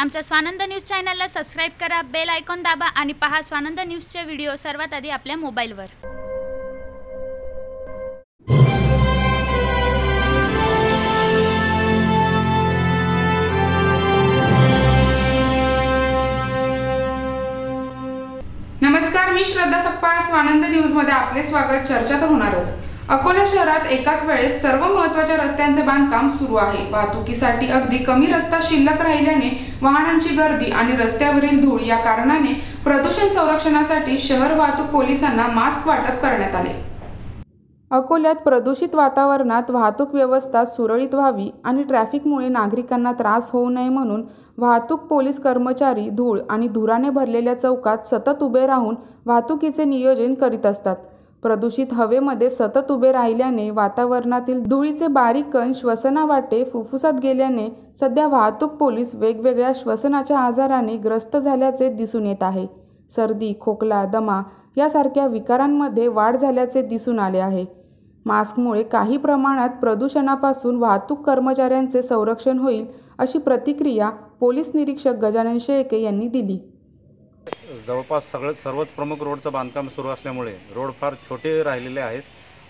आमच्या स्वानंद न्यूज चॅनलला सबस्क्राईब करा बेल आयकॉन दाबा आणि पहा स्वानंद न्यूजचे व्हिडिओ सर्वात आधी आपल्या मोबाईलवर. नमस्कार मी श्रद्धा सकपाळ स्वानंद न्यूजमध्ये आपले स्वागत. चर्चा तर होणारच. अकोला शहरात एकाच वेळेस सर्व महत्त्वाच्या रस्त्यांचे बांधकाम सुरू आहे. वाहतुकीसाठी अगदी कमी रस्ता शिल्लक राहिल्याने वाहनांची गर्दी आणि रस्त्यावरील धूळ या कारणाने प्रदूषण संरक्षणासाठी शहर वाहतूक पोलिसांना मास्क वाटप करण्यात आले. अकोल्यात प्रदूषित वातावरणात वाहतूक व्यवस्था सुरळीत व्हावी आणि ट्रॅफिकमुळे नागरिकांना त्रास होऊ नये म्हणून वाहतूक पोलीस कर्मचारी धूळ आणि धुराने भरलेल्या चौकात सतत उभे राहून वाहतुकीचे नियोजन करीत असतात. प्रदूषित हवेमध्ये सतत उभे राहिल्याने वातावरणातील धुळीचे बारीक कण श्वसनावाटे फुफ्फुसात गेल्याने सध्या वाहतूक पोलीस वेगवेगळ्या श्वसनाच्या आजाराने ग्रस्त झाल्याचे दिसून येत आहे. सर्दी खोकला दमा यासारख्या विकारांमध्ये वाढ झाल्याचे दिसून आले आहे. मास्कमुळे काही प्रमाणात प्रदूषणापासून वाहतूक कर्मचाऱ्यांचे संरक्षण होईल अशी प्रतिक्रिया पोलीस निरीक्षक गजानन शेळके यांनी दिली. जवळपास सगळं सर्वच प्रमुख रोडचं बांधकाम सुरू असल्यामुळे रोड फार छोटे राहिलेले आहेत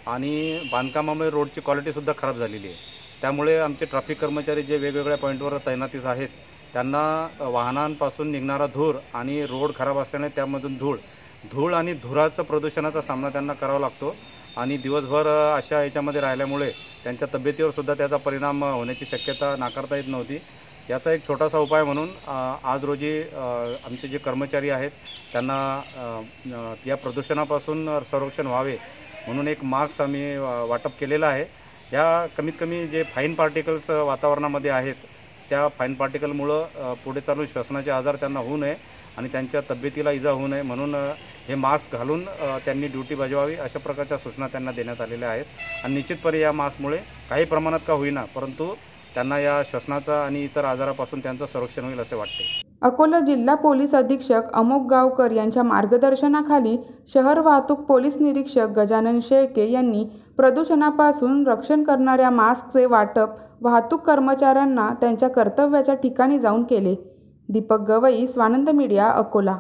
आणि बांधकामामुळे रोडची क्वालिटीसुद्धा खराब झालेली आहे. त्यामुळे आमचे ट्रॅफिक कर्मचारी जे वेगवेगळ्या पॉईंटवर तैनातीस आहेत त्यांना वाहनांपासून निघणारा धूर आणि रोड खराब असल्याने त्यामधून धूळ धूळ आणि धुराचं प्रदूषणाचा सामना त्यांना करावा लागतो आणि दिवसभर अशा याच्यामध्ये राहिल्यामुळे त्यांच्या तब्येतीवर सुद्धा त्याचा परिणाम होण्याची शक्यता नाकारता येत नव्हती. याचा एक छोटासा उपाय म्हणून आज रोजी आमचे जे कर्मचारी आहेत त्यांना या प्रदूषणापासून संरक्षण व्हावे म्हणून एक मास्क आम्ही वाटप केलेला आहे. या कमीत कमी जे फाईन पार्टिकल्स वातावरणामध्ये आहेत त्या फाईन पार्टिकलमुळं पुढे चालून श्वसनाचे आजार त्यांना होऊ नये आणि त्यांच्या तब्येतीला इजा होऊ नये म्हणून हे मास्क घालून त्यांनी ड्युटी बजावावी अशा प्रकारच्या सूचना त्यांना देण्यात आलेल्या आहेत. आणि निश्चितपणे या मास्कमुळे काही प्रमाणात का होईना परंतु त्यांना या श्वसनाचा आणि इतर आजारापासून त्यांचं संरक्षण होईल असे वाटते. अकोला जिल्हा पोलीस अधीक्षक अमोक गावकर यांच्या मार्गदर्शनाखाली शहर वाहतूक पोलीस निरीक्षक गजानन शेळके यांनी प्रदूषणापासून रक्षण करणाऱ्या मास्कचे वाटप वाहतूक कर्मचाऱ्यांना त्यांच्या कर्तव्याच्या ठिकाणी जाऊन केले. दीपक गवई स्वानंद मीडिया अकोला.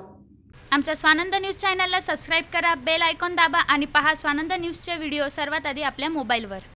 आमच्या स्वानंद न्यूज चॅनलला सबस्क्राईब करा बेल आयकॉन दाबा आणि पहा स्वानंद न्यूजचे व्हिडिओ सर्वात आधी आपल्या मोबाईलवर.